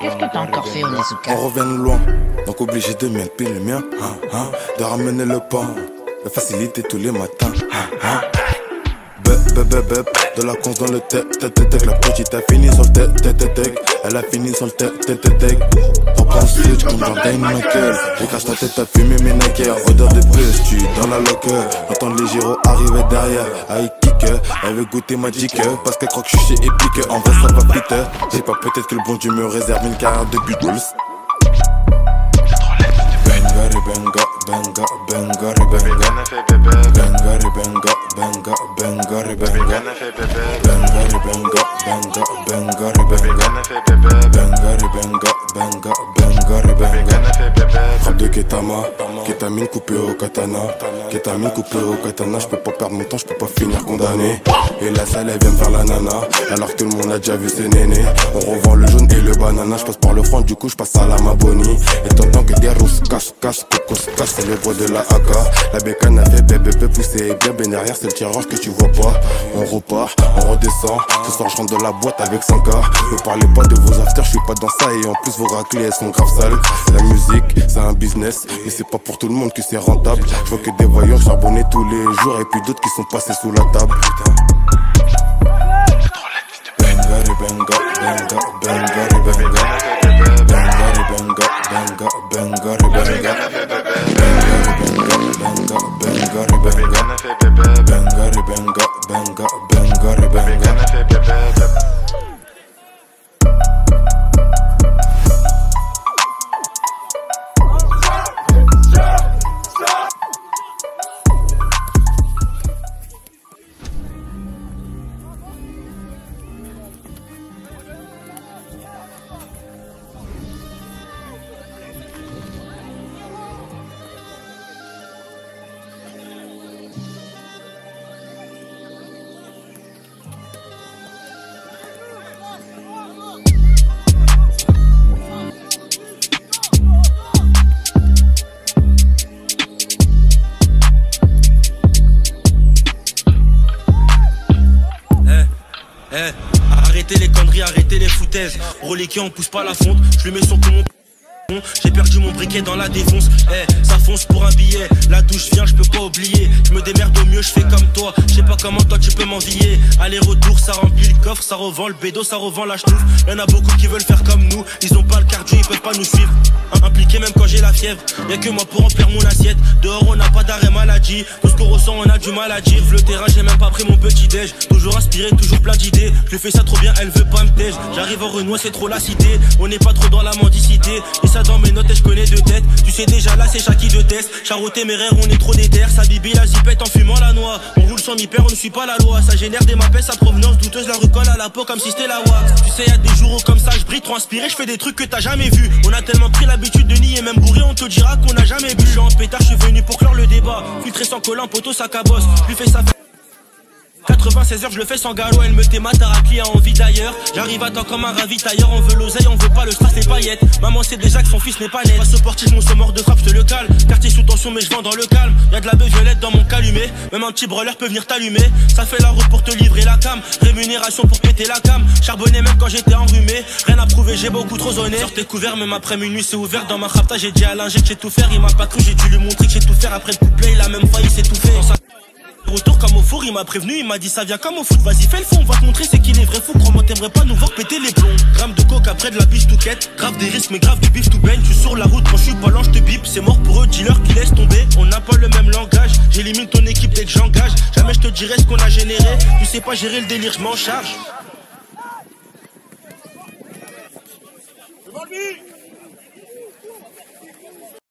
Qu'est-ce que t'as encore fait, Onizuka On revient loin, donc obligé de mettre le mien, hein, hein, de ramener le pain, de faciliter tous les matins, hein. De la conce dans le tête, tête, tête, la petite a fini sur le tête, tête, tête, elle a fini sur le tête, tête, tête, on prend switch comme Jordan Michael, j'ai caché ta tête à fumer mes nakers, odeur de buzz, tu dans la locker, entends les gyros arriver derrière, aïe kick, elle veut goûter ma dick, parce qu'elle croit que je suis chez Epic, en vrai ça va vite, j'ai pas peut-être que le bon Dieu me réserve une carrière de Beatles. benga benga bengari benga bengari benga benga bengari benga bengari benga benga bengari benga Ketamine coupé au katana, Ketamine coupé au katana, je peux pas perdre mon temps, je peux pas finir condamné. Et la salle elle vient me faire la nana, alors que tout le monde a déjà vu ses nénés. On revend le jaune et le banana, je passe par le front, du coup je passe à la Maboni. Et t'entends que des rousses casse, casse, cocos, casse, c'est le bois de la AK. La bécane a fait bébé, bébé, poussé bien, derrière c'est le tirage que tu vois pas. On repart, on redescend, ce soir je rentre dans la boîte avec 5K. Ne parlez pas de vos afters, je suis pas dans ça et en plus vos raclés elles sont grave sales. La musique, un business, et c'est pas pour tout le monde que c'est rentable. Je vois que des voyants charbonnés tous les jours et puis d'autres qui sont passés sous la table. Eh, arrêtez les conneries, arrêtez les foutaises. Reléqué, on pousse pas la fonte. Je lui mets son coup mon j'ai perdu mon briquet dans la défonce, eh, ça fonce pour un billet. La douche vient, je peux pas oublier. Je me démerde au mieux, je fais comme toi. Je sais pas comment toi tu peux m'envier. Aller-retour, ça remplit le coffre, ça revend le bédo, ça revend la chenouf. Y'en a beaucoup qui veulent faire comme nous. Ils ont pas le cardio, ils peuvent pas nous suivre. Impliqué même quand j'ai la fièvre. Y'a que moi pour remplir mon assiette. Dehors, on n'a pas d'arrêt maladie. Tout ce qu'on ressent, on a du mal à dire. Le terrain, j'ai même pas pris mon petit déj. Toujours inspiré, toujours plein d'idées. Je fais ça trop bien, elle veut pas me. J'arrive en Renoir, c'est trop la cité. On n'est pas trop dans la mendicité. Ça dans mes notes, et je connais de tête. Tu sais déjà là, c'est Chaki de test. Charo téméraire, on est trop déter. Sa bibi, la zipette en fumant la noix. On roule sans mi père, on ne suit pas la loi. Ça génère des mapes, sa provenance douteuse. La recolle à la peau comme si c'était la wax. Tu sais, y a des jours où comme ça, je brille trop inspiré. Je fais des trucs que t'as jamais vu. On a tellement pris l'habitude de nier, même bourré, on te dira qu'on n'a jamais bu. Je suis en pétard, je suis venu pour clore le débat. Filtré sans collant, poteau, ça cabosse. Lui fait ça. 96 heures, je le fais sans galop, elle me téma, Taraki a envie d'ailleurs. J'arrive à temps comme un ravitailleur, on veut l'oseille, on veut pas le strass, les paillettes. Maman sait déjà que son fils n'est pas net. Face au portige, mon son mort de frappe, je te le calme. Quartier sous tension, mais je vends dans le calme. Y'a de la beuh violette dans mon calumet. Même un petit brûleur peut venir t'allumer. Ça fait la route pour te livrer la cam. Rémunération pour péter la cam. Charbonné même quand j'étais enrhumé. Rien à prouver, j'ai beaucoup trop zoné. Sortez couvert, même après minuit, c'est ouvert. Dans ma rapta, j'ai dit à l'ingé que j'ai tout faire. Il m'a pas cru, j'ai dû lui montrer que j'ai tout faire. Après le couplet, il a même failli. Retour comme au four, il m'a prévenu, il m'a dit ça vient comme au foot, vas-y fais le fond, on va te montrer c'est qu'il est vrai. Fou, crois-moi t'aimerais pas nous voir péter les plombs. Gramme de coke après de la biche tout quête, grave des risques mais grave du bif tout baigne, je suis sur la route quand je suis pas lent, je te bip, c'est mort pour eux, dealer qui laisse tomber, on n'a pas le même langage, j'élimine ton équipe dès que j'engage, jamais je te dirai ce qu'on a généré, tu sais pas gérer le délire, je m'en charge.